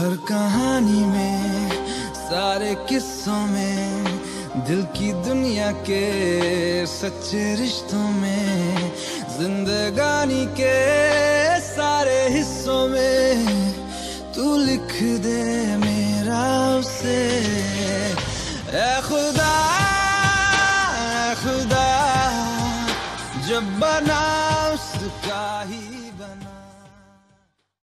हर कहानी में, सारे किस्सों में, दिल की दुनिया के सच्चे रिश्तों में, जिंदगानी के सारे हिस्सों में, तू लिख दे मेरा उसे। ए खुदा ए खुदा, जब बना